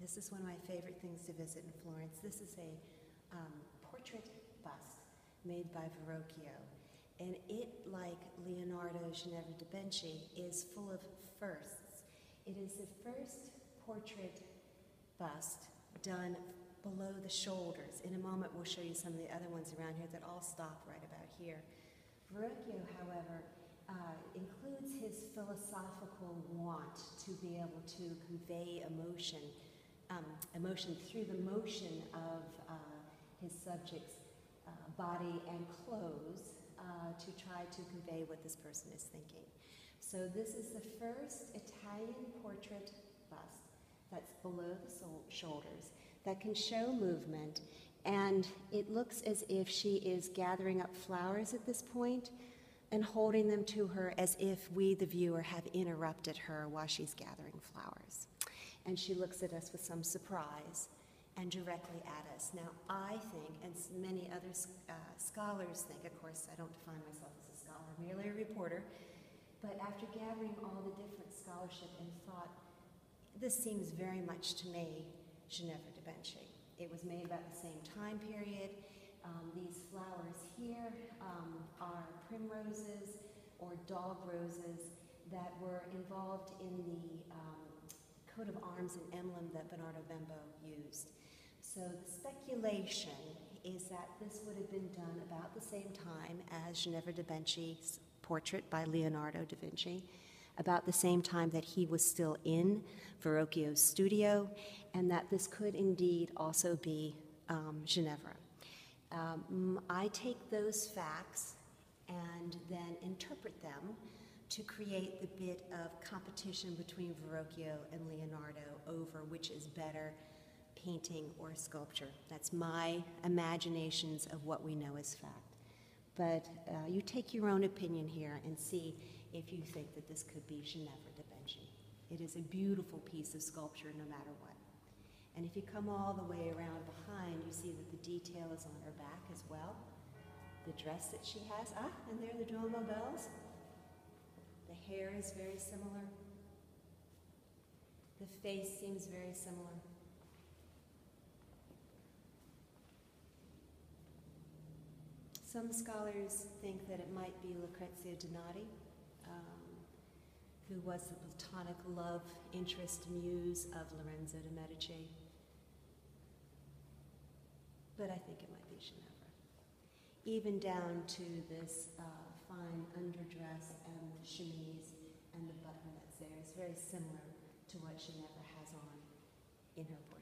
This is one of my favorite things to visit in Florence. This is a um, portrait bust made by Verrocchio. And it, like Leonardo Ginevra da Benci, is full of firsts. It is the first portrait bust done below the shoulders. In a moment, we'll show you some of the other ones around here that all stop right about here. Verrocchio, however, uh, includes his philosophical want to be able to convey emotion, um, emotion through the motion of uh, his subject's uh, body and clothes uh, to try to convey what this person is thinking. So this is the first Italian portrait bust that's below the sol- shoulders that can show movement, and it looks as if she is gathering up flowers at this point and holding them to her as if we, the viewer, have interrupted her while she's gathering flowers. And she looks at us with some surprise and directly at us. Now, I think, and many other uh, scholars think, of course, I don't define myself as a scholar, merely a reporter, but after gathering all the different scholarship and thought, this seems very much to me Ginevra da Benci. It was made about the same time period. Um, these flowers here um, are primroses or dog roses that were involved in the um, coat of arms and emblem that Bernardo Bembo used. So the speculation is that this would have been done about the same time as Ginevra da Benci's portrait by Leonardo da Vinci, about the same time that he was still in Verrocchio's studio, and that this could indeed also be um, Ginevra. Um, I take those facts and then interpret them to create the bit of competition between Verrocchio and Leonardo over which is better, painting or sculpture. That's my imaginations of what we know as fact. But uh, you take your own opinion here and see if you think that this could be Ginevra da Benci. It is a beautiful piece of sculpture no matter what. And if you come all the way around behind, you see that the detail is on her back as well. The dress that she has, ah, and there are the Duomo bells. Hair is very similar. The face seems very similar. Some scholars think that it might be Lucrezia Donati, um, who was the platonic love interest muse of Lorenzo de Medici. But I think it might be Ginevra. Even down to this uh, fine underdress and the chemise and the button that's there is very similar to what Ginevra has on in her portrait.